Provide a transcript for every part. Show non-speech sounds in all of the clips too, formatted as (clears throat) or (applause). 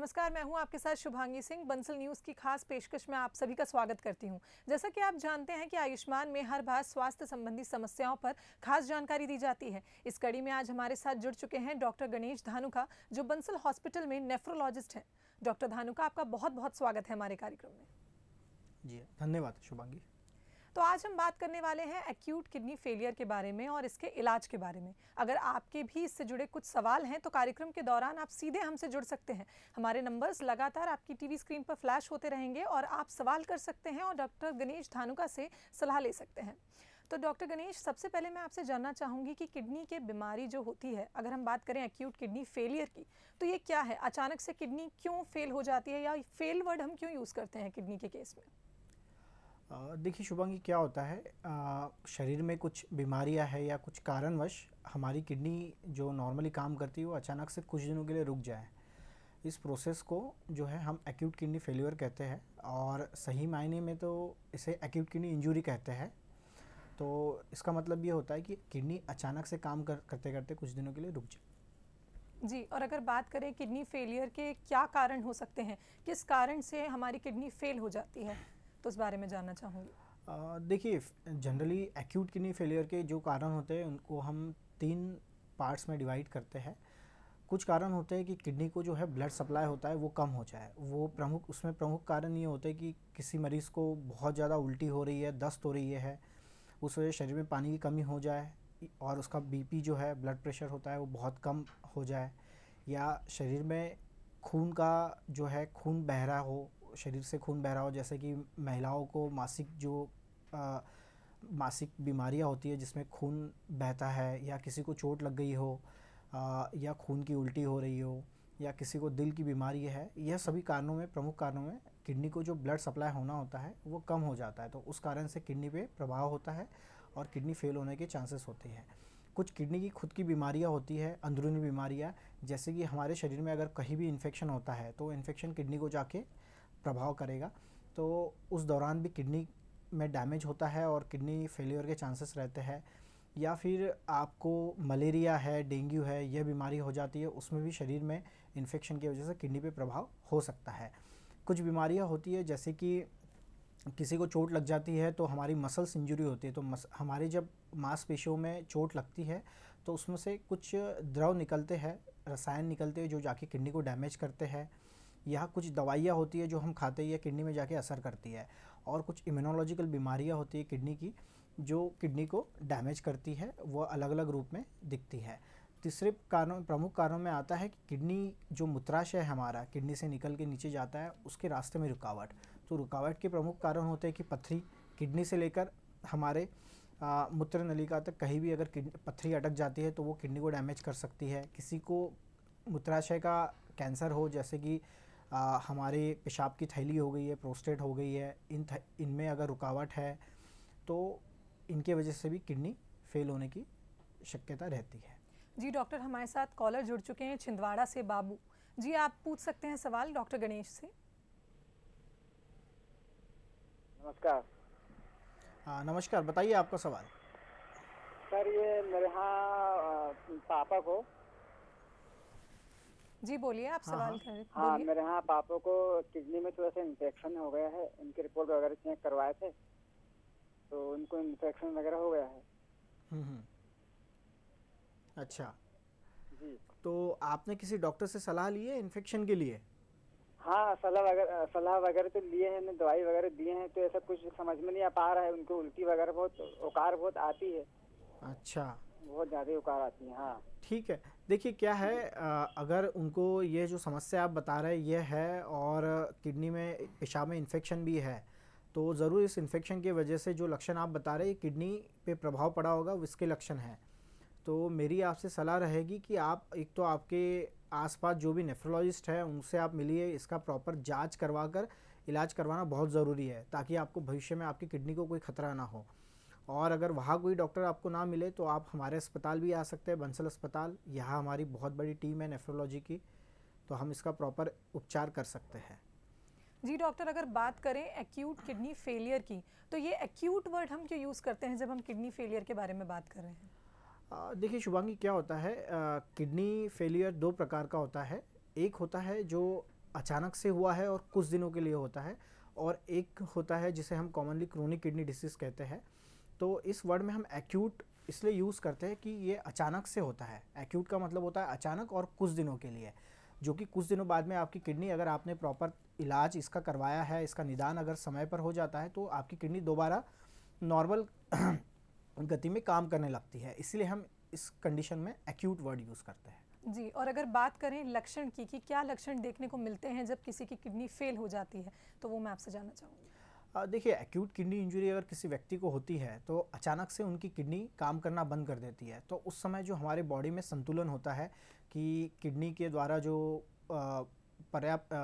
नमस्कार, मैं हूँ आपके साथ शुभांगी सिंह। बंसल न्यूज़ की खास पेशकश में आप सभी का स्वागत करती हूँ। जैसा कि आप जानते हैं कि आयुष्मान में हर बार स्वास्थ्य संबंधी समस्याओं पर खास जानकारी दी जाती है। इस कड़ी में आज हमारे साथ जुड़ चुके हैं डॉक्टर गणेश धानुका, जो बंसल हॉस्पिटल में नेफ्रोलॉजिस्ट हैं। डॉक्टर धानुका, आपका बहुत बहुत स्वागत है हमारे कार्यक्रम में। जी, धन्यवाद शुभांगी। तो आज हम बात करने वाले हैं एक्यूट किडनी फेलियर के बारे में और इसके इलाज के बारे में। अगर आपके भी इससे जुड़े कुछ सवाल हैं तो कार्यक्रम के दौरान आप सीधे हमसे जुड़ सकते हैं। हमारे नंबर्स लगातार आपकी टीवी स्क्रीन पर फ्लैश होते रहेंगे और आप सवाल कर सकते हैं और डॉक्टर गणेश धानुका से सलाह ले सकते हैं। तो डॉक्टर गणेश सबसे पहले मैं आपसे जानना चाहूँगी कि किडनी के बीमारी जो होती है, अगर हम बात करें एक्यूट किडनी फेलियर की तो ये क्या है? अचानक से किडनी क्यों फेल हो जाती है या फेल वर्ड हम क्यों यूज़ करते हैं किडनी के केस में? देखिए शुभांगी क्या होता है आ, शरीर में कुछ बीमारियाँ है या कुछ कारणवश हमारी किडनी जो नॉर्मली काम करती है वो अचानक से कुछ दिनों के लिए रुक जाए। इस प्रोसेस को जो है हम एक्यूट किडनी फेलियर कहते हैं और सही मायने में तो इसे एक्यूट किडनी इंजरी कहते हैं। तो इसका मतलब ये होता है कि किडनी अचानक से काम कर करते करते कुछ दिनों के लिए रुक जाए। जी और अगर बात करें किडनी फेलियर के क्या कारण हो सकते हैं? किस कारण से हमारी किडनी फेल हो जाती है? तो उस बारे में जानना चाहूँगी। देखिए, जनरली एक्यूट किडनी फेलियर के जो कारण होते हैं, उनको हम तीन पार्ट्स में डिवाइड करते हैं। कुछ कारण होते हैं कि किडनी को जो है ब्लड सप्लाई होता है, वो कम हो जाए। वो प्रमुख, उसमें प्रमुख कारण ये होते हैं कि किसी मरीज़ को बहुत ज़्यादा उल्टी हो रही है, दस्त हो रही है, उस वजह शरीर में पानी की कमी हो जाए, और उसका बीपी जो है ब्लड प्रेशर होता है, वो बहुत कम हो जाए। या शरीर में खून का जो है, खून बह रहा हो शरीर से खून बह रहा हो जैसे कि महिलाओं को मासिक जो आ, मासिक बीमारियाँ होती है जिसमें खून बहता है या किसी को चोट लग गई हो आ, या खून की उल्टी हो रही हो या किसी को दिल की बीमारी है यह सभी कारणों में प्रमुख कारणों में किडनी को जो ब्लड सप्लाई होना होता है वो कम हो जाता है। तो उस कारण से किडनी पे प्रभाव होता है और किडनी फेल होने के चांसेस होते हैं। कुछ किडनी की खुद की बीमारियाँ होती है अंदरूनी बीमारियाँ जैसे कि हमारे शरीर में अगर कहीं भी इन्फेक्शन होता है तो इन्फेक्शन किडनी को जाके प्रभाव करेगा। तो उस दौरान भी किडनी में डैमेज होता है और किडनी फेलियर के चांसेस रहते हैं। या फिर आपको मलेरिया है, डेंगू है, यह बीमारी हो जाती है, उसमें भी शरीर में इन्फेक्शन की वजह से किडनी पे प्रभाव हो सकता है। कुछ बीमारियाँ होती है, जैसे कि किसी को चोट लग जाती है तो हमारी मसल्स इंजरी होती है तो मस हमारे जब मांसपेशियों में चोट लगती है तो उसमें से कुछ द्रव निकलते हैं, रसायन निकलते हैं, जो जाके किडनी को डैमेज करते हैं। या कुछ दवाइयाँ होती है जो हम खाते हैं किडनी में जाके असर करती है। और कुछ इम्यूनोलॉजिकल बीमारियाँ होती है किडनी की, जो किडनी को डैमेज करती है वह अलग अलग रूप में दिखती है। तीसरे कारणों, प्रमुख कारणों में आता है कि किडनी जो मूत्राशय है हमारा, किडनी से निकल के नीचे जाता है, उसके रास्ते में रुकावट। तो रुकावट के प्रमुख कारण होते हैं कि पथरी, किडनी से लेकर हमारे मूत्र नलिका तक कहीं भी अगर पथरी अटक जाती है तो वो किडनी को डैमेज कर सकती है। किसी को मूत्राशय का कैंसर हो, जैसे कि आ, हमारे पेशाब की थैली हो गई है प्रोस्टेट हो गई है इन इनमें अगर रुकावट है तो इनके वजह से भी किडनी फेल होने की शक्यता रहती है। जी डॉक्टर हमारे साथ कॉलर जुड़ चुके हैं छिंदवाड़ा से बाबू। जी आप पूछ सकते हैं सवाल डॉक्टर गणेश से। नमस्कार। हाँ नमस्कार बताइए आपका सवाल। सर ये मेरे यहाँ पापा को जी बोलिए आप हाँ, सवाल हाँ। कर हाँ मेरे यहाँ पापा को किडनी में थोड़ा सा इन्फेक्शन हो गया है इनकी रिपोर्ट वगैरह चेक करवाए थे तो उनको इन्फेक्शन वगैरह हो गया है। हम्म, हम्म। अच्छा। जी। तो आपने किसी डॉक्टर से सलाह ली है इन्फेक्शन के लिए? हाँ सलाह वगैरह सलाह वगैरह तो लिए हैं दवाई वगैरह दिए हैं तो ऐसा कुछ समझ में नहीं आ पा रहा है उनको उल्टी वगैरह बहुत उकार बहुत आती है। अच्छा। बहुत ज़्यादा उकार आती है हाँ। ठीक है। देखिए, क्या है अगर उनको ये जो समस्या आप बता रहे हैं, ये है और किडनी में, पेशाब में इन्फेक्शन भी है तो ज़रूर इस इन्फेक्शन की वजह से जो लक्षण आप बता रहे हैं किडनी पे प्रभाव पड़ा होगा इसके लक्षण हैं। तो मेरी आपसे सलाह रहेगी कि आप, एक तो आपके आसपास जो भी नेफ्रोलॉजिस्ट है, उनसे आप मिलिए, इसका प्रॉपर जाँच करवा कर इलाज करवाना बहुत ज़रूरी है, ताकि आपको भविष्य में आपकी किडनी को कोई खतरा ना हो। और अगर वहाँ कोई डॉक्टर आपको ना मिले तो आप हमारे अस्पताल भी आ सकते हैं बंसल अस्पताल। यहाँ हमारी बहुत बड़ी टीम है नेफ्रोलॉजी की तो हम इसका प्रॉपर उपचार कर सकते हैं। जी डॉक्टर अगर बात करें एक्यूट किडनी फेलियर की तो ये एक्यूट वर्ड हम क्यों यूज़ करते हैं जब हम किडनी फेलियर के बारे में बात कर रहे हैं? देखिए शुभांगी क्या होता है किडनी फेलियर दो प्रकार का होता है। एक होता है जो अचानक से हुआ है और कुछ दिनों के लिए होता है और एक होता है जिसे हम कॉमनली क्रोनिक किडनी डिसीज़ कहते हैं। तो इस वर्ड में हम एक्यूट इसलिए यूज़ करते हैं कि ये अचानक से होता है। एक्यूट का मतलब होता है अचानक और कुछ दिनों के लिए, जो कि कुछ दिनों बाद में आपकी किडनी अगर आपने प्रॉपर इलाज इसका करवाया है, इसका निदान अगर समय पर हो जाता है तो आपकी किडनी दोबारा नॉर्मल (clears throat) गति में काम करने लगती है। इसलिए हम इस कंडीशन में एक्यूट वर्ड यूज़ करते हैं। जी, और अगर बात करें लक्षण की कि क्या लक्षण देखने को मिलते हैं जब किसी की किडनी फेल हो जाती है तो वो मैं आपसे जानना चाहूँगी। देखिए एक्यूट किडनी इंजरी अगर किसी व्यक्ति को होती है तो अचानक से उनकी किडनी काम करना बंद कर देती है। तो उस समय जो हमारे बॉडी में संतुलन होता है कि किडनी के द्वारा जो पर्याप्त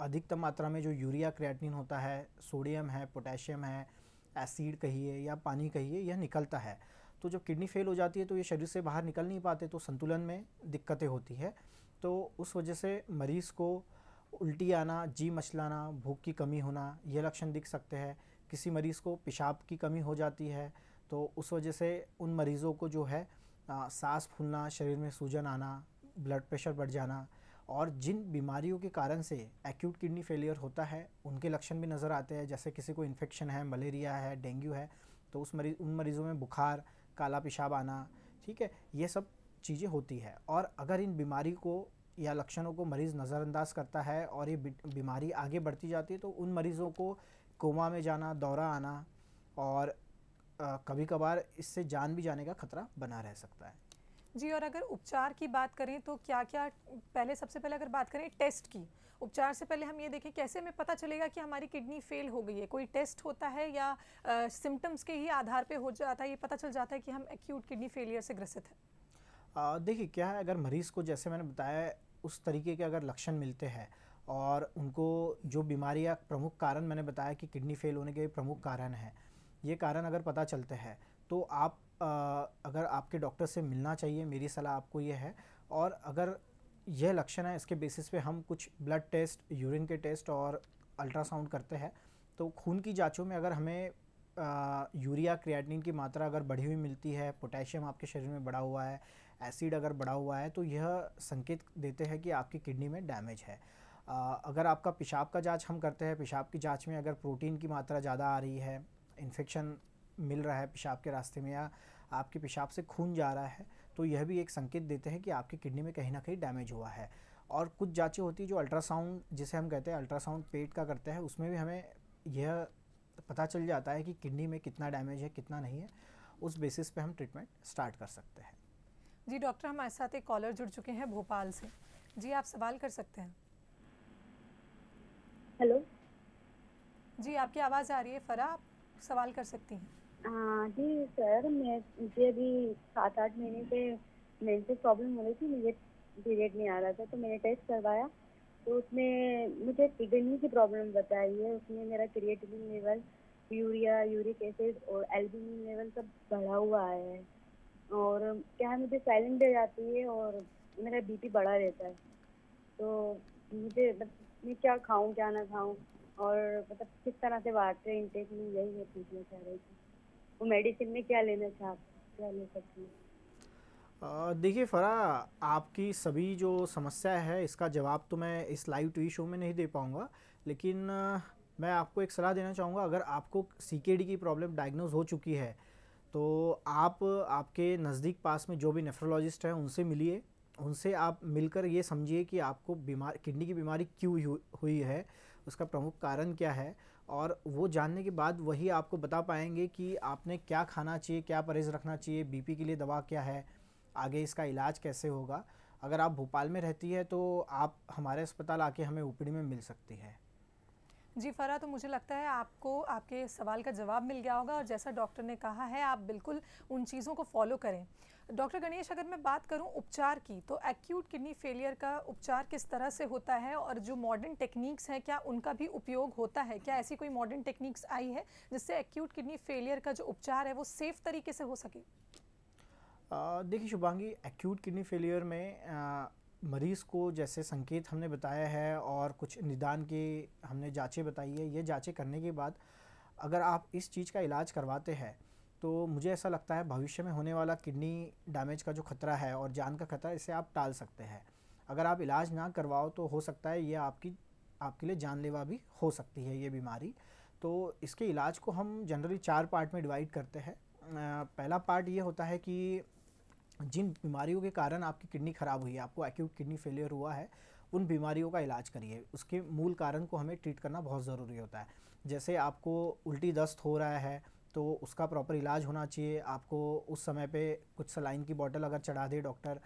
अधिकतम मात्रा में जो यूरिया क्रिएटिनिन होता है सोडियम है पोटेशियम है एसिड कहिए या पानी कहिए, यह निकलता है। तो जब किडनी फेल हो जाती है तो ये शरीर से बाहर निकल नहीं पाते तो संतुलन में दिक्कतें होती है। तो उस वजह से मरीज़ को उल्टी आना, जी मचलाना, भूख की कमी होना, ये लक्षण दिख सकते हैं। किसी मरीज़ को पेशाब की कमी हो जाती है तो उस वजह से उन मरीज़ों को जो है सांस फूलना, शरीर में सूजन आना, ब्लड प्रेशर बढ़ जाना और जिन बीमारियों के कारण से एक्यूट किडनी फेलियर होता है, उनके लक्षण भी नज़र आते हैं। जैसे किसी को इन्फेक्शन है मलेरिया है डेंगू है तो उस मरीज़ उन मरीज़ों में बुखार, काला पेशाब आना, ठीक है, ये सब चीज़ें होती है। और अगर इन बीमारी को या लक्षणों को मरीज़ नज़रअंदाज करता है और ये बीमारी आगे बढ़ती जाती है तो उन मरीज़ों को कोमा में जाना, दौरा आना और कभी कभार इससे जान भी जाने का खतरा बना रह सकता है। जी, और अगर उपचार की बात करें तो क्या क्या पहले सबसे पहले अगर बात करें टेस्ट की, उपचार से पहले हम ये देखें कैसे हमें पता चलेगा कि हमारी किडनी फेल हो गई है? कोई टेस्ट होता है या सिम्टम्स के ही आधार पे हो जाता है, ये पता चल जाता है कि हम एक्यूट किडनी फेलियर से ग्रसित हैं। देखिए क्या है अगर मरीज़ को जैसे मैंने बताया उस तरीके के अगर लक्षण मिलते हैं और उनको जो बीमारी या प्रमुख कारण मैंने बताया कि किडनी फेल होने के प्रमुख कारण हैं ये कारण अगर पता चलते हैं तो आप आ, अगर आपके डॉक्टर से मिलना चाहिए मेरी सलाह आपको ये है और अगर यह लक्षण है इसके बेसिस पे हम कुछ ब्लड टेस्ट यूरिन के टेस्ट और अल्ट्रासाउंड करते हैं तो खून की जांचों में अगर हमें आ, यूरिया क्रिएटिनिन की मात्रा अगर बढ़ी हुई मिलती है पोटेशियम आपके शरीर में बढ़ा हुआ है एसिड अगर बढ़ा हुआ है तो यह संकेत देते हैं कि आपकी किडनी में डैमेज है। आ, अगर आपका पेशाब का जाँच हम करते हैं पेशाब की जाँच में अगर प्रोटीन की मात्रा ज़्यादा आ रही है इन्फेक्शन मिल रहा है पेशाब के रास्ते में या आपके पेशाब से खून जा रहा है तो यह भी एक संकेत देते हैं कि आपकी किडनी में कहीं ना कहीं डैमेज हुआ है। और कुछ जाँचें होती है जो अल्ट्रासाउंड जिसे हम कहते हैं अल्ट्रासाउंड पेट का करते हैं उसमें भी हमें यह पता चल जाता है कि किडनी में कितना डैमेज है कितना नहीं है। उस बेसिस पे हम ट्रीटमेंट स्टार्ट कर सकते हैं। जी डॉक्टर हमारे साथ एक कॉलर जुड़ चुके हैं भोपाल से। जी आप सवाल कर सकते हैं। हेलो। जी आपकी आवाज़ आ रही है फ़रा आप सवाल कर सकती हैं। जी सर मैं मुझे अभी सात आठ महीने से मेंसेस प्रॉब्लम हो रही थी मुझे पीरियड नहीं आ रहा था तो मैंने टेस्ट करवाया तो उसमें मुझे किडनी की प्रॉब्लम बताई है उसमें मेरा creatinine level urea uric acid और एल्बुमिन लेवल सब बढ़ा हुआ है। और क्या है, मुझे साइलेंट दे जाती है और मेरा बीपी बढ़ा रहता है। तो मुझे मतलब मैं क्या खाऊं, क्या ना खाऊं और मतलब किस तरह से वाटर इनटेक में, यही मैं पूछना चाह रही थी। वो मेडिसिन में क्या लेना चाह, क्या ले सकती हूँ? देखिए फरा, आपकी सभी जो समस्या है, इसका जवाब तो मैं इस लाइव टीवी शो में नहीं दे पाऊँगा। लेकिन मैं आपको एक सलाह देना चाहूँगा, अगर आपको सी की प्रॉब्लम डायग्नोज हो चुकी है तो आप आपके नज़दीक पास में जो भी नेफ्रोलॉजिस्ट हैं, उनसे मिलिए। उनसे आप मिलकर ये समझिए कि आपको बीमार, किडनी की बीमारी क्यों हुई है, उसका प्रमुख कारण क्या है। और वो जानने के बाद वही आपको बता पाएँगे कि आपने क्या खाना चाहिए, क्या परहेज़ रखना चाहिए बीपी के लिए दवा क्या है, आगे इसका इलाज कैसे होगा। अगर आप भोपाल में रहती है तो आप हमारे अस्पताल आके हमें ओपीडी में मिल सकती है। जी फ़रा तो मुझे लगता है आपको, आपके सवाल का जवाब मिल गया होगा और जैसा डॉक्टर ने कहा है, आप बिल्कुल उन चीज़ों को फॉलो करें। डॉक्टर गणेश, अगर मैं बात करूँ उपचार की तो एक्यूट किडनी फेलियर का उपचार किस तरह से होता है और जो मॉडर्न टेक्निक्स हैं, क्या उनका भी उपयोग होता है? क्या ऐसी कोई मॉडर्न टेक्निक्स आई है जिससे एक्यूट किडनी फेलियर का जो उपचार है, वो सेफ़ तरीके से हो सके? देखिए शुभांगी एक्यूट किडनी फेलियर में मरीज़ को जैसे संकेत हमने बताया है और कुछ निदान के हमने जांचें बताई है, ये जांचें करने के बाद अगर आप इस चीज़ का इलाज करवाते हैं तो मुझे ऐसा लगता है भविष्य में होने वाला किडनी डैमेज का जो खतरा है और जान का खतरा, इसे आप टाल सकते हैं। अगर आप इलाज ना करवाओ तो हो सकता है ये आपकी, आपके लिए जानलेवा भी हो सकती है ये बीमारी। तो इसके इलाज को हम जनरली चार पार्ट में डिवाइड करते हैं। पहला पार्ट ये होता है कि जिन बीमारियों के कारण आपकी किडनी ख़राब हुई है, आपको एक्यूट किडनी फेलियर हुआ है, उन बीमारियों का इलाज करिए। उसके मूल कारण को हमें ट्रीट करना बहुत ज़रूरी होता है। जैसे आपको उल्टी दस्त हो रहा है तो उसका प्रॉपर इलाज होना चाहिए। आपको उस समय पे कुछ सलाइन की बॉटल अगर चढ़ा दे डॉक्टर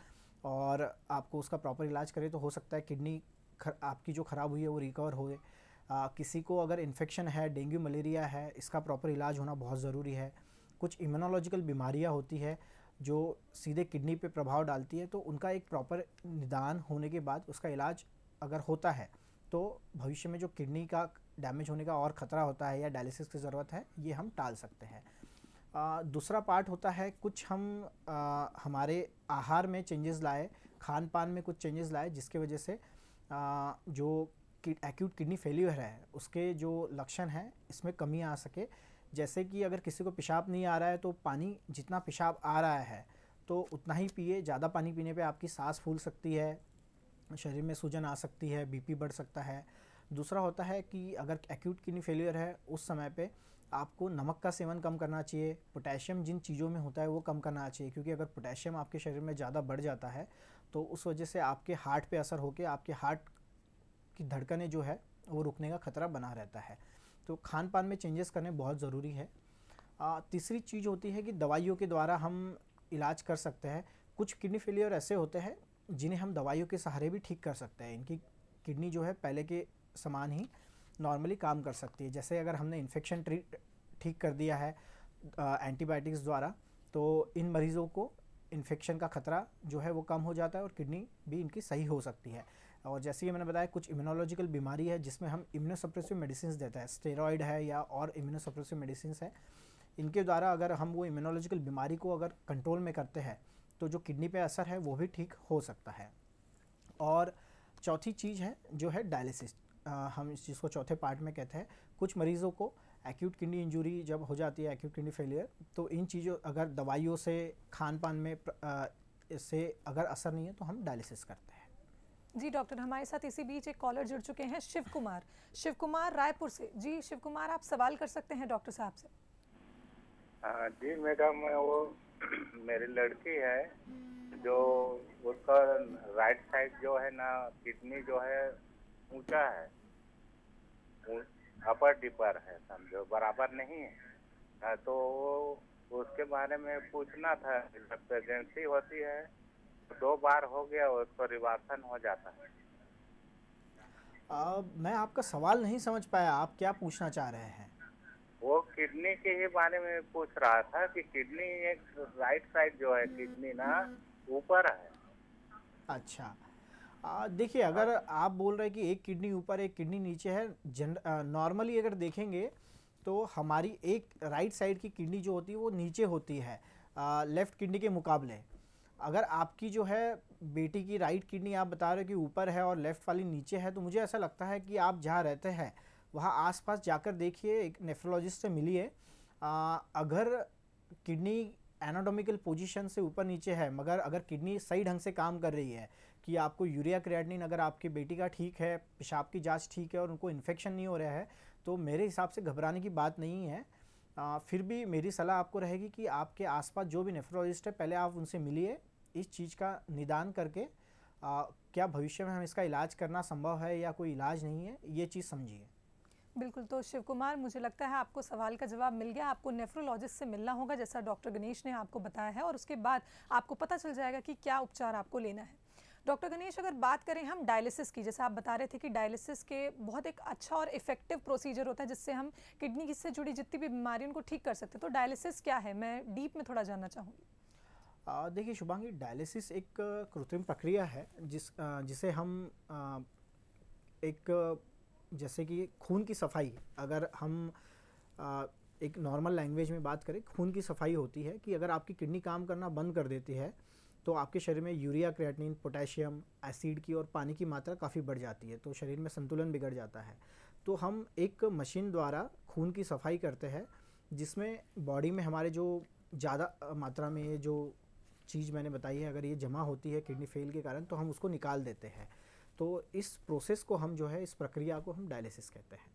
और आपको उसका प्रॉपर इलाज करे तो हो सकता है किडनी आपकी जो ख़राब हुई है, वो रिकवर हो किसी को अगर इन्फेक्शन है, डेंगू मलेरिया है, इसका प्रॉपर इलाज होना बहुत ज़रूरी है। कुछ इम्यूनोलॉजिकल बीमारियाँ होती है जो सीधे किडनी पे प्रभाव डालती है तो उनका एक प्रॉपर निदान होने के बाद उसका इलाज अगर होता है तो भविष्य में जो किडनी का डैमेज होने का और ख़तरा होता है या डायलिसिस की ज़रूरत है ये हम टाल सकते हैं। दूसरा पार्ट होता है कुछ हम आ, हमारे आहार में चेंजेस लाए खान पान में कुछ चेंजेस लाए जिसके वजह से आ, जो एक्यूट किडनी फेल्यूर है उसके जो लक्षण हैं इसमें कमी आ सके जैसे कि अगर किसी को पेशाब नहीं आ रहा है तो पानी जितना पेशाब आ रहा है तो उतना ही पिए, ज़्यादा पानी पीने पे आपकी सांस फूल सकती है, शरीर में सूजन आ सकती है, बीपी बढ़ सकता है। दूसरा होता है कि अगर एक्यूट किडनी फेलियर है, उस समय पे आपको नमक का सेवन कम करना चाहिए, पोटेशियम जिन चीज़ों में होता है, वो कम करना चाहिए, क्योंकि अगर पोटेशियम आपके शरीर में ज़्यादा बढ़ जाता है तो उस वजह से आपके हार्ट पे असर होकर आपके हार्ट की धड़कनें जो है, वो रुकने का खतरा बना रहता है। तो खान पान में चेंजेस करने बहुत ज़रूरी है। तीसरी चीज़ होती है कि दवाइयों के द्वारा हम इलाज कर सकते हैं। कुछ किडनी फेलियर ऐसे होते हैं, जिन्हें हम दवाइयों के सहारे भी ठीक कर सकते हैं। इनकी किडनी जो है पहले के समान ही नॉर्मली काम कर सकती है। जैसे अगर हमने इन्फेक्शन ट्रीट ठीक कर दिया है एंटीबायोटिक्स द्वारा तो इन मरीज़ों को इन्फेक्शन का ख़तरा जो है वो कम हो जाता है और किडनी भी इनकी सही हो सकती है। और जैसे कि मैंने बताया, कुछ इम्यूनोलॉजिकल बीमारी है जिसमें हम इम्यूनोसप्रेसिव मेडिसिन देते हैं। स्टेरॉयड है या और इम्यूनोसप्रेसिव मेडिसिन है। इनके द्वारा अगर हम वो इम्यूनोलॉजिकल बीमारी को अगर कंट्रोल में करते हैं तो जो किडनी पे असर है, वो भी ठीक हो सकता है। और चौथी चीज़ है, जो है डायलिसिस हम इस चीज़ को चौथे पार्ट में कहते हैं। कुछ मरीज़ों को एक्यूट किडनी इंजरी जब हो जाती है एक्यूट किडनी फेलियर तो इन चीज़ों, अगर दवाइयों से खान पान में से अगर असर नहीं है तो हम डायलिसिस करते हैं। जी डॉक्टर हमारे साथ इसी बीच एक कॉलर जुड़ चुके हैं शिव कुमार शिव कुमार रायपुर से। जी शिव कुमार आप सवाल कर सकते हैं डॉक्टर साहब से। हाँ जी मैडम वो मेरी लड़की है जो उसका राइट साइड जो है ना किडनी जो है ऊँचा है। अपर डिपर है समझो बराबर नहीं है। हाँ, तो उसके बारे में पूछना था जब प्रेगनेंसी होती है दो बार हो गया उसको रिवर्सन हो जाता है। आ, मैं आपका सवाल नहीं समझ पाया आप क्या पूछना चाह रहे हैं? वो किडनी के ही बारे में पूछ रहा था कि किडनी एक राइट साइड जो है किडनी ना ऊपर है। अच्छा। देखिए अगर आप बोल रहे हैं कि एक किडनी ऊपर एक किडनी नीचे है जन नॉर्मली अगर देखेंगे तो हमारी एक राइट साइड की किडनी जो होती है वो नीचे होती है लेफ़्ट किडनी के मुकाबले। अगर आपकी जो है बेटी की राइट किडनी आप बता रहे हो कि ऊपर है और लेफ़्ट वाली नीचे है तो मुझे ऐसा लगता है कि आप जहाँ रहते हैं वहाँ आसपास जाकर देखिए एक नेफ्रोलॉजिस्ट से मिलिए। अगर किडनी एनाटोमिकल पोजीशन से ऊपर नीचे है मगर अगर किडनी सही ढंग से काम कर रही है कि आपको यूरिया क्रिएटिनिन अगर आपकी बेटी का ठीक है पेशाब की जाँच ठीक है और उनको इन्फेक्शन नहीं हो रहा है तो मेरे हिसाब से घबराने की बात नहीं है। आ, फिर भी मेरी सलाह आपको रहेगी कि आपके आसपास जो भी नेफ्रोलॉजिस्ट है पहले आप उनसे मिलिए इस चीज़ का निदान करके आ, क्या भविष्य में हम इसका इलाज करना संभव है या कोई इलाज नहीं है ये चीज़ समझिए। बिल्कुल तो शिव कुमार मुझे लगता है आपको सवाल का जवाब मिल गया आपको नेफ्रोलॉजिस्ट से मिलना होगा जैसा डॉक्टर गणेश ने आपको बताया है और उसके बाद आपको पता चल जाएगा कि क्या उपचार आपको लेना है। डॉक्टर गणेश अगर बात करें हम डायलिसिस की जैसे आप बता रहे थे कि डायलिसिस के बहुत एक अच्छा और इफ़ेक्टिव प्रोसीजर होता है जिससे हम किडनी से जुड़ी जितनी भी बीमारी उनको ठीक कर सकते हैं तो डायलिसिस क्या है? मैं डीप में थोड़ा जानना चाहूँगी। देखिए शुभांगी डायलिसिस एक कृत्रिम प्रक्रिया है, जिस जिसे हम एक, जैसे कि खून की सफ़ाई, अगर हम एक नॉर्मल लैंग्वेज में बात करें, खून की सफ़ाई होती है कि अगर आपकी किडनी काम करना बंद कर देती है तो आपके शरीर में यूरिया क्रिएटिनिन पोटेशियम एसिड की और पानी की मात्रा काफ़ी बढ़ जाती है तो शरीर में संतुलन बिगड़ जाता है। तो हम एक मशीन द्वारा खून की सफ़ाई करते हैं, जिसमें बॉडी में हमारे जो ज़्यादा मात्रा में जो चीज़ मैंने बताई है अगर ये जमा होती है किडनी फेल के कारण तो हम उसको निकाल देते हैं। तो इस प्रोसेस को हम जो है इस प्रक्रिया को हम डायलिसिस कहते हैं।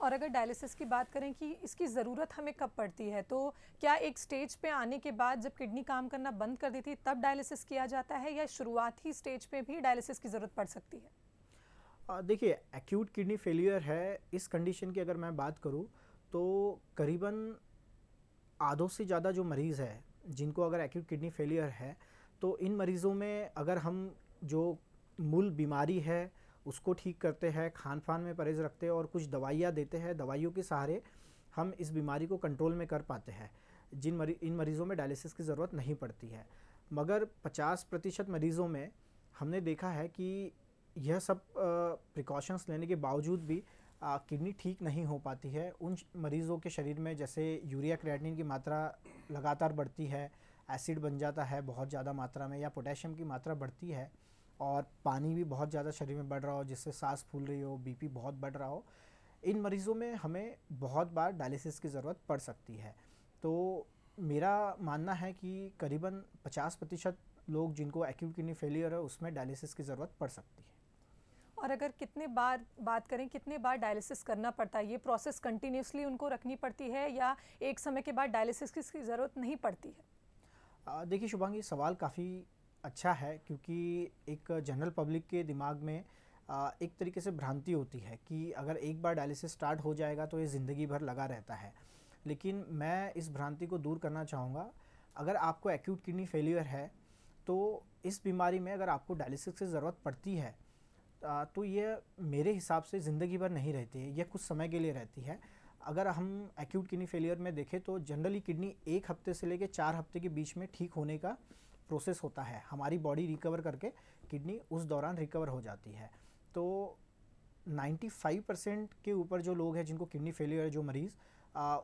और अगर डायलिसिस की बात करें कि इसकी ज़रूरत हमें कब पड़ती है तो क्या एक स्टेज पे आने के बाद जब किडनी काम करना बंद कर देती तब डायलिसिस किया जाता है या शुरुआती स्टेज पे भी डायलिसिस की ज़रूरत पड़ सकती है? देखिए एक्यूट किडनी फेलियर है इस कंडीशन की अगर मैं बात करूँ तो करीबन आधों से ज़्यादा जो मरीज़ है जिनको अगर एक्यूट किडनी फेलियर है तो इन मरीज़ों में अगर हम जो मूल बीमारी है, उसको ठीक करते हैं खान पान में परहेज़ रखते हैं और कुछ दवाइयाँ देते हैं, दवाइयों के सहारे हम इस बीमारी को कंट्रोल में कर पाते हैं, जिन मरी, इन मरीज़ों में डायलिसिस की ज़रूरत नहीं पड़ती है। मगर 50 प्रतिशत मरीज़ों में हमने देखा है कि यह सब प्रिकॉशंस लेने के बावजूद भी किडनी ठीक नहीं हो पाती है, उन मरीज़ों के शरीर में जैसे यूरिया, क्रिएटिनिन की मात्रा लगातार बढ़ती है, एसिड बन जाता है बहुत ज़्यादा मात्रा में या पोटेशियम की मात्रा बढ़ती है और पानी भी बहुत ज़्यादा शरीर में बढ़ रहा हो, जिससे सांस फूल रही हो, बीपी बहुत बढ़ रहा हो, इन मरीज़ों में हमें बहुत बार डायलिसिस की ज़रूरत पड़ सकती है। तो मेरा मानना है कि करीबन 50 प्रतिशत लोग जिनको एक्यूट किडनी फेलियर है, उसमें डायलिसिस की ज़रूरत पड़ सकती है। और अगर कितने बार बात करें, कितने बार डायलिसिस करना पड़ता है, ये प्रोसेस कंटिन्यूसली उनको रखनी पड़ती है या एक समय के बाद डायलिसिस की ज़रूरत नहीं पड़ती है? देखिए शुभांगी सवाल काफ़ी अच्छा है क्योंकि एक जनरल पब्लिक के दिमाग में एक तरीके से भ्रांति होती है कि अगर एक बार डायलिसिस स्टार्ट हो जाएगा तो ये ज़िंदगी भर लगा रहता है। लेकिन मैं इस भ्रांति को दूर करना चाहूँगा, अगर आपको एक्यूट किडनी फेलियर है तो इस बीमारी में अगर आपको डायलिसिस की ज़रूरत पड़ती है तो ये मेरे हिसाब से ज़िंदगी भर नहीं रहती है यह कुछ समय के लिए रहती है। अगर हम एक्यूट किडनी फेलियर में देखें तो जनरली किडनी एक हफ़्ते से लेकर चार हफ़्ते के बीच में ठीक होने का प्रोसेस होता है। हमारी बॉडी रिकवर करके किडनी उस दौरान रिकवर हो जाती है। तो 95 परसेंट के ऊपर जो लोग हैं जिनको किडनी फेलियर है, जो मरीज़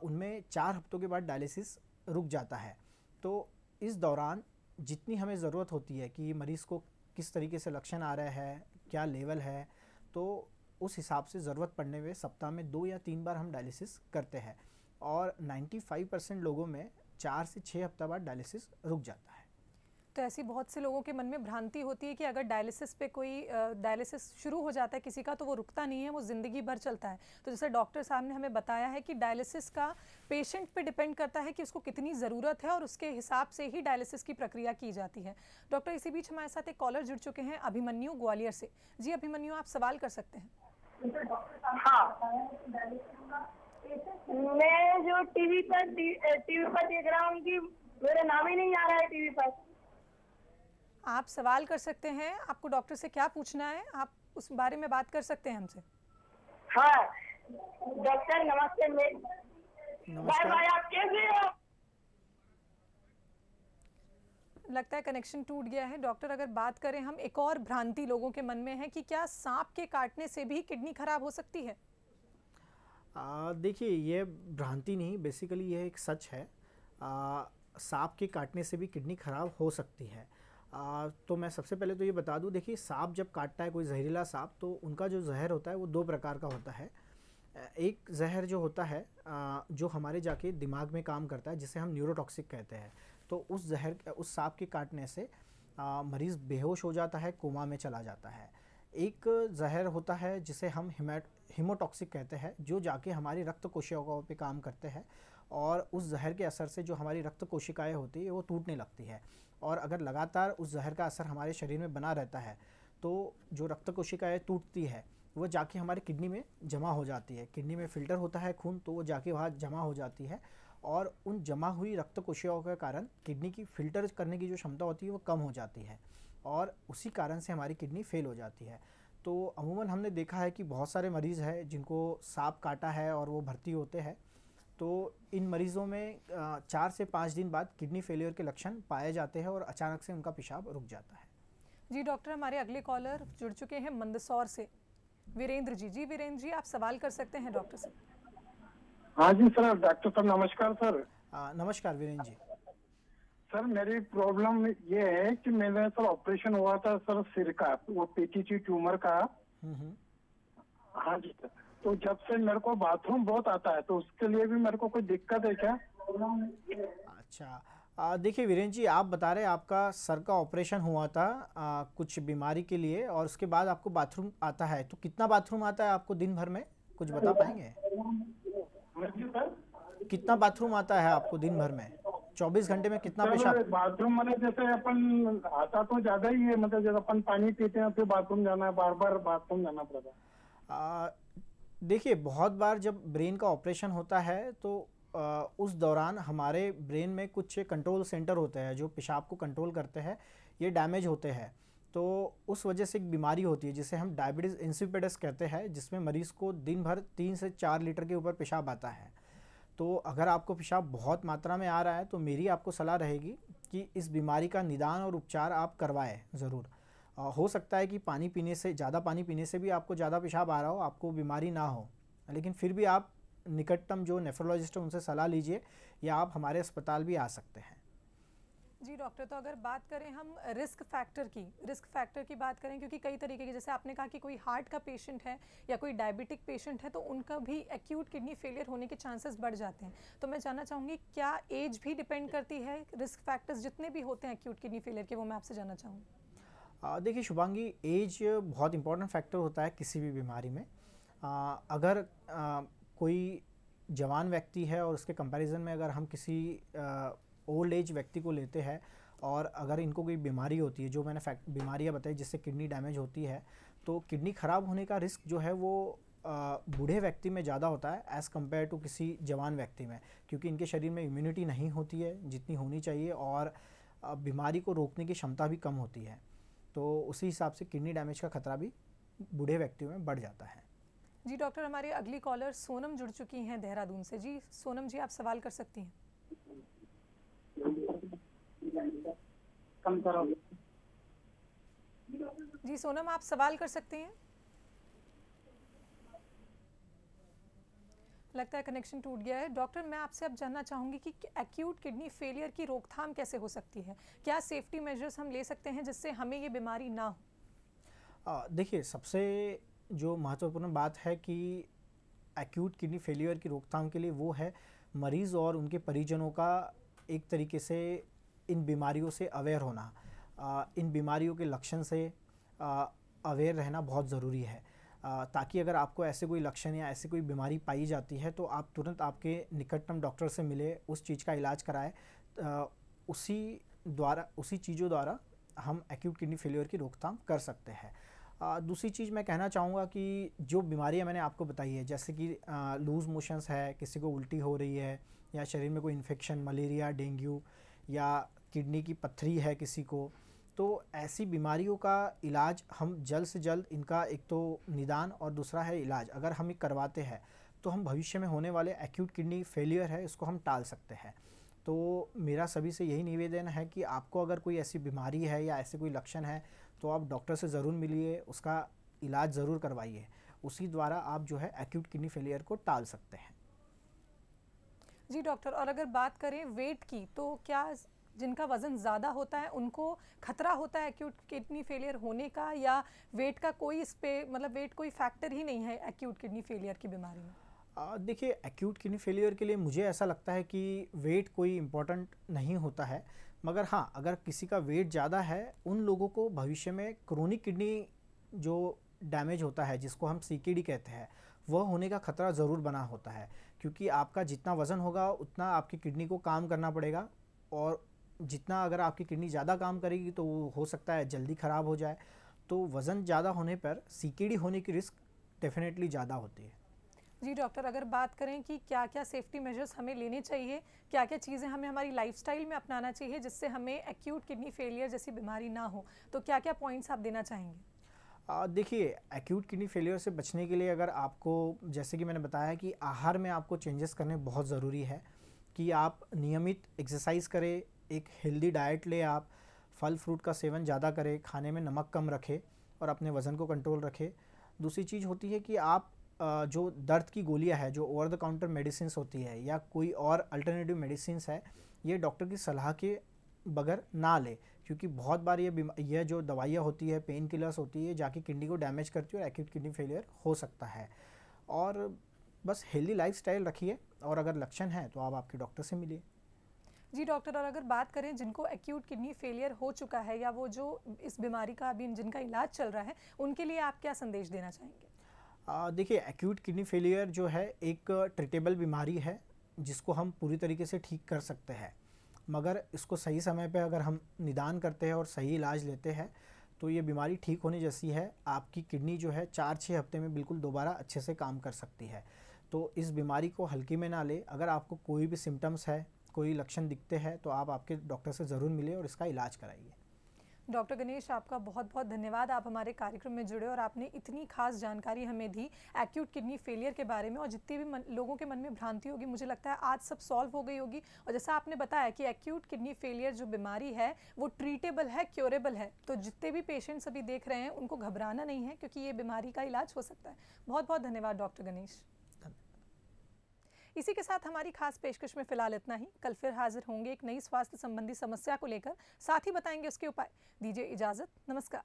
उनमें चार हफ्तों के बाद डायलिसिस रुक जाता है। तो इस दौरान जितनी हमें ज़रूरत होती है कि मरीज़ को किस तरीके से लक्षण आ रहा है क्या लेवल है तो उस हिसाब से ज़रूरत पड़ने में सप्ताह में दो या तीन बार हम डायलिसिस करते हैं और 95 परसेंट लोगों में चार से छः हफ़्ता बाद डायलिसिस रुक जाता है। तो ऐसी बहुत से लोगों के मन में भ्रांति होती है कि अगर डायलिसिस पे कोई डायलिसिस शुरू हो जाता है किसी का तो वो रुकता नहीं है, वो ज़िंदगी भर चलता है। तो जैसे डॉक्टर साहब ने हमें बताया है कि डायलिसिस का पेशेंट पे डिपेंड करता है कि उसको कितनी ज़रूरत है और उसके हिसाब से ही डायलिसिस की प्रक्रिया की जाती है। डॉक्टर इसी बीच हमारे साथ एक कॉलर जुड़ चुके हैं, अभिमन्यु ग्वालियर से। जी, अभिमन्यु, आप सवाल कर सकते हैं। हाँ। मैं जो टीवी पर टीवी पर देख रहा हूँ कि मेरा नाम ही नहीं आ रहा है टीवी पर। आप सवाल कर सकते हैं आपको डॉक्टर से क्या पूछना है आप उस बारे में बात कर सकते हैं हमसे। हाँ डॉक्टर नमस्ते बाय बाय आप कैसे हो? लगता है कनेक्शन टूट गया है। डॉक्टर अगर बात करें हम एक और भ्रांति लोगों के मन में है कि क्या सांप के काटने से भी किडनी खराब हो सकती है? देखिए ये भ्रांति नहीं बेसिकली ये एक सच है। सांप के काटने से भी किडनी खराब हो सकती है। आ, तो मैं सबसे पहले तो ये बता दूँ देखिए सांप जब काटता है कोई जहरीला सांप तो उनका जो जहर होता है वो दो प्रकार का होता है। एक जहर जो होता है जो हमारे जाके दिमाग में काम करता है जिसे हम न्यूरोटॉक्सिक कहते हैं। तो उस जहर उस सांप के काटने से मरीज़ बेहोश हो जाता है कोमा में चला जाता है। एक जहर होता है जिसे हम हिमेट हिमोटॉक्सिक कहते हैं जो जाके हमारी रक्त कोशिकाओं पे काम करते हैं और उस जहर के असर से जो हमारी रक्त कोशिकाएँ होती है वो टूटने लगती है। और अगर लगातार उस जहर का असर हमारे शरीर में बना रहता है तो जो रक्त कोशिकाएँ टूटती है, वो जाके हमारे किडनी में जमा हो जाती है। किडनी में फ़िल्टर होता है खून तो वो जाके वहाँ जमा हो जाती है और उन जमा हुई रक्त कोशिकाओं के कारण किडनी की फ़िल्टर करने की जो क्षमता होती है, वो कम हो जाती है और उसी कारण से हमारी किडनी फेल हो जाती है। तो अमूमन हमने देखा है कि बहुत सारे मरीज़ हैं जिनको सांप काटा है और वो भर्ती होते हैं। तो इन मरीज़ों में चार से पाँच दिन बाद किडनी फेलियर के लक्षण पाए जाते हैं और अचानक से उनका पेशाब रुक जाता है। जी डॉक्टर हमारे अगले कॉलर जुड़ चुके हैं मंदसौर से। वीरेंद्र जी जी वीरेंद्र जी आप सवाल कर सकते हैं डॉक्टर से। हाँ जी सर डॉक्टर सर नमस्कार सर। आ, नमस्कार वीरेंद्र जी। सर मेरी प्रॉब्लम ये है कि मेरे सर ऑपरेशन हुआ था सर सिर का वो पीटीसी ट्यूमर का। हम्म, हम्म। हाँ जी सर। तो जब से मेरे को बाथरूम बहुत आता है तो उसके लिए भी मेरे को कोई दिक्कत है क्या? अच्छा। देखिए वीरेंद्र जी आप बता रहे आपका सर का ऑपरेशन हुआ था आ, कुछ बीमारी के लिए और उसके बाद आपको बाथरूम आता है। तो कितना बाथरूम आता है आपको दिन भर में? कुछ बता पाएँगे? कितना बाथरूम आता है आपको दिन भर में? चौबीस घंटे में कितना पेशाब? बाथरूम मतलब जैसे अपन आता तो ज़्यादा ही है मतलब जब अपन पानी पीते हैं फिर बाथरूम जाना है बार बार बाथरूम जाना पड़ता है। देखिए, बहुत बार जब ब्रेन का ऑपरेशन होता है तो उस दौरान हमारे ब्रेन में कुछ कंट्रोल सेंटर होते हैं, जो पेशाब को कंट्रोल करते हैं, ये डैमेज होते हैं। तो उस वजह से एक बीमारी होती है, जिसे हम डायबिटीज़ इंसिपेडस कहते हैं, जिसमें मरीज़ को दिन भर तीन से चार लीटर के ऊपर पेशाब आता है। तो अगर आपको पेशाब बहुत मात्रा में आ रहा है तो मेरी आपको सलाह रहेगी कि इस बीमारी का निदान और उपचार आप करवाएँ, ज़रूर। हो सकता है कि पानी पीने से, ज़्यादा पानी पीने से भी आपको ज़्यादा पेशाब आ रहा हो, आपको बीमारी ना हो। लेकिन फिर भी आप निकटतम जो नेफ्रोलॉजिस्ट है, उनसे सलाह लीजिए, या आप हमारे अस्पताल भी आ सकते हैं। जी, डॉक्टर तो अगर बात करें हम रिस्क फैक्टर की, रिस्क फैक्टर की बात करें, क्योंकि कई तरीके के, जैसे आपने कहा कि कोई हार्ट का पेशेंट है, या कोई डायबिटिक पेशेंट है तो उनका भी एक्यूट किडनी फेलियर होने के चांसेस बढ़ जाते हैं। तो मैं जानना चाहूँगी, क्या एज भी डिपेंड करती है रिस्क फैक्टर्स जितने भी होते हैं एक्यूट किडनी फेलियर के, वो मैं आपसे जानना चाहूँगी। देखिए शुभांगी एज बहुत इंपॉर्टेंट फैक्टर होता है किसी भी बीमारी में। आ, अगर आ, कोई जवान व्यक्ति है और उसके कंपैरिजन में अगर हम किसी ओल्ड एज व्यक्ति को लेते हैं और अगर इनको कोई बीमारी होती है जो मैंने फैक्ट बीमारियाँ बताई जिससे किडनी डैमेज होती है तो किडनी ख़राब होने का रिस्क जो है वो बूढ़े व्यक्ति में ज़्यादा होता है एज़ कंपेयर टू किसी जवान व्यक्ति में क्योंकि इनके शरीर में इम्यूनिटी नहीं होती है जितनी होनी चाहिए और बीमारी को रोकने की क्षमता भी कम होती है। तो उसी हिसाब से किडनी डैमेज का खतरा भी बूढ़े व्यक्तियों में बढ़ जाता है। जी डॉक्टर हमारी अगली कॉलर सोनम जुड़ चुकी हैं देहरादून से। जी सोनम जी आप सवाल कर सकती हैं। जी सोनम आप सवाल कर सकते हैं? लगता है कनेक्शन टूट गया है। डॉक्टर मैं आपसे अब जानना चाहूँगी कि एक्यूट किडनी फेलियर की रोकथाम कैसे हो सकती है? क्या सेफ्टी मेजर्स हम ले सकते हैं जिससे हमें ये बीमारी ना हो? देखिए सबसे जो महत्वपूर्ण बात है कि एक्यूट किडनी फेलियर की रोकथाम के लिए वो है मरीज़ और उनके परिजनों का एक तरीके से इन बीमारियों से अवेयर होना। आ, इन बीमारियों के लक्षण से अवेयर रहना बहुत ज़रूरी है। ताकि अगर आपको ऐसे कोई लक्षण या ऐसी कोई बीमारी पाई जाती है तो आप तुरंत आपके निकटतम डॉक्टर से मिले, उस चीज़ का इलाज कराएँ। उसी द्वारा, उसी चीज़ों द्वारा हम एक्यूट किडनी फेलियर की रोकथाम कर सकते हैं। दूसरी चीज़ मैं कहना चाहूँगा कि जो बीमारियाँ मैंने आपको बताई है, जैसे कि लूज़ मोशंस है, किसी को उल्टी हो रही है, या शरीर में कोई इन्फेक्शन मलेरिया डेंगू, या किडनी की पत्थरी है किसी को तो ऐसी बीमारियों का इलाज हम जल्द से जल्द इनका एक तो निदान और दूसरा है इलाज। अगर हम ये करवाते हैं तो हम भविष्य में होने वाले एक्यूट किडनी फेलियर है, इसको हम टाल सकते हैं। तो मेरा सभी से यही निवेदन है कि आपको अगर कोई ऐसी बीमारी है या ऐसे कोई लक्षण है तो आप डॉक्टर से ज़रूर मिलिए, उसका इलाज ज़रूर करवाइए। उसी द्वारा आप जो है एक्यूट किडनी फेलियर को टाल सकते हैं। जी, डॉक्टर, और अगर बात करें वेट की तो क्या जिनका वज़न ज़्यादा होता है, उनको खतरा होता है एक्यूट किडनी फेलियर होने का या वेट का कोई इस पर मतलब वेट कोई फैक्टर ही नहीं है एक्यूट किडनी फेलियर की बीमारी में? देखिए एक्यूट किडनी फेलियर के लिए मुझे ऐसा लगता है कि वेट कोई इम्पोर्टेंट नहीं होता है। मगर हाँ अगर किसी का वेट ज़्यादा है, उन लोगों को भविष्य में क्रोनिक किडनी जो डैमेज होता है, जिसको हम सी कहते हैं, वह होने का खतरा ज़रूर बना होता है। क्योंकि आपका जितना वज़न होगा, उतना आपकी किडनी को काम करना पड़ेगा और जितना अगर आपकी किडनी ज़्यादा काम करेगी तो वो हो सकता है जल्दी ख़राब हो जाए। तो वज़न ज़्यादा होने पर सी होने की रिस्क डेफिनेटली ज़्यादा होती है। जी डॉक्टर अगर बात करें कि क्या क्या सेफ्टी मेजर्स हमें लेने चाहिए क्या क्या चीज़ें हमें हमारी लाइफस्टाइल में अपनाना चाहिए जिससे हमें एक्यूट किडनी फेलियर जैसी बीमारी ना हो तो क्या क्या पॉइंट्स आप देना चाहेंगे? देखिए एक्यूट किडनी फेलियर से बचने के लिए अगर आपको जैसे कि मैंने बताया कि आहार में आपको चेंजेस करने बहुत ज़रूरी है कि आप नियमित एक्सरसाइज करें एक हेल्दी डाइट ले आप, फल फ्रूट का सेवन ज़्यादा करें, खाने में नमक कम रखें और अपने वज़न को कंट्रोल रखें। दूसरी चीज़ होती है कि आप जो दर्द की गोलियाँ है, जो ओवर द काउंटर मेडिसिन होती है या कोई और अल्टरनेटिव मेडिसिन है, ये डॉक्टर की सलाह के बगैर ना ले। क्योंकि बहुत बार ये यह जो दवाइयाँ होती है पेन किलर्स होती है, जाके किडनी को डैमेज करती है और एक्यूट किडनी फेलियर हो सकता है। और बस हेल्दी लाइफ रखिए और अगर लक्षण है तो आप आपके डॉक्टर से मिलिए। जी डॉक्टर, और अगर बात करें जिनको एक्यूट किडनी फेलियर हो चुका है या वो जो इस बीमारी का अभी जिनका इलाज चल रहा है, उनके लिए आप क्या संदेश देना चाहेंगे? देखिए एक्यूट किडनी फेलियर जो है एक ट्रीटेबल बीमारी है, जिसको हम पूरी तरीके से ठीक कर सकते हैं। मगर इसको सही समय पे अगर हम निदान करते हैं और सही इलाज लेते हैं तो ये बीमारी ठीक होने जैसी है। आपकी किडनी जो है चार छः हफ़्ते में बिल्कुल दोबारा अच्छे से काम कर सकती है। तो इस बीमारी को हल्की में ना ले। अगर आपको कोई भी सिम्टम्स है कोई लक्षण दिखते हैं तो आप आपके डॉक्टर से ज़रूर मिले और इसका इलाज कराइए। डॉक्टर गणेश आपका बहुत बहुत धन्यवाद। आप हमारे कार्यक्रम में जुड़े और आपने इतनी खास जानकारी हमें दी एक्यूट किडनी फेलियर के बारे में और जितने भी मन, लोगों के मन में भ्रांति होगी मुझे लगता है आज सब सॉल्व हो गई होगी। और जैसा आपने बताया कि एक्यूट किडनी फेलियर जो बीमारी है वो ट्रीटेबल है क्योरेबल है तो जितने भी पेशेंट्स अभी देख रहे हैं उनको घबराना नहीं है क्योंकि ये बीमारी का इलाज हो सकता है। बहुत बहुत धन्यवाद डॉक्टर गणेश। इसी के साथ हमारी खास पेशकश में फ़िलहाल इतना ही। कल फिर हाजिर होंगे एक नई स्वास्थ्य संबंधी समस्या को लेकर। साथ ही बताएँगे उसके उपाय। दीजिए इजाज़त। नमस्कार।